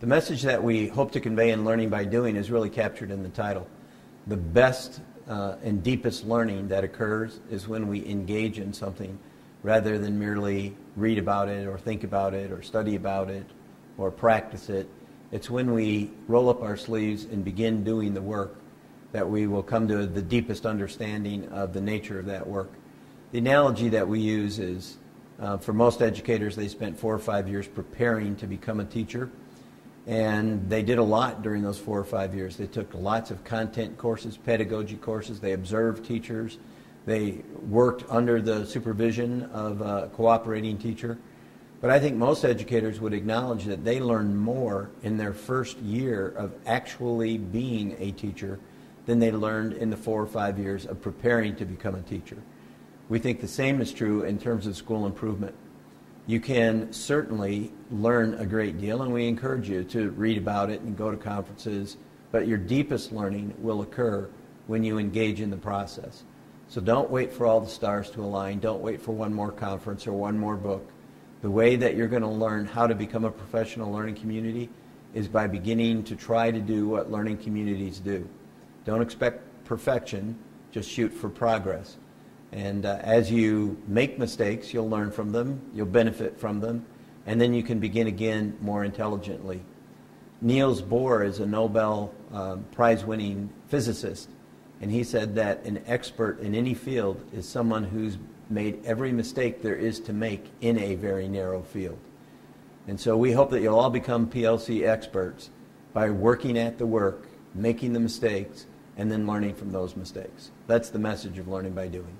The message that we hope to convey in Learning by Doing is really captured in the title. The best uh, and deepest learning that occurs is when we engage in something rather than merely read about it or think about it or study about it or practice it. It's when we roll up our sleeves and begin doing the work that we will come to the deepest understanding of the nature of that work. The analogy that we use is uh, for most educators, they spent four or five years preparing to become a teacher. And they did a lot during those four or five years. They took lots of content courses, pedagogy courses. They observed teachers. They worked under the supervision of a cooperating teacher. But I think most educators would acknowledge that they learn more in their first year of actually being a teacher than they learned in the four or five years of preparing to become a teacher. We think the same is true in terms of school improvement. You can certainly learn a great deal, and we encourage you to read about it and go to conferences, but your deepest learning will occur when you engage in the process. So don't wait for all the stars to align. Don't wait for one more conference or one more book. The way that you're going to learn how to become a professional learning community is by beginning to try to do what learning communities do. Don't expect perfection, just shoot for progress. And uh, as you make mistakes, you'll learn from them, you'll benefit from them, and then you can begin again more intelligently. Niels Bohr is a Nobel um, Prize winning physicist, and he said that an expert in any field is someone who's made every mistake there is to make in a very narrow field. And so we hope that you'll all become PLC experts by working at the work, making the mistakes, and then learning from those mistakes. That's the message of learning by doing.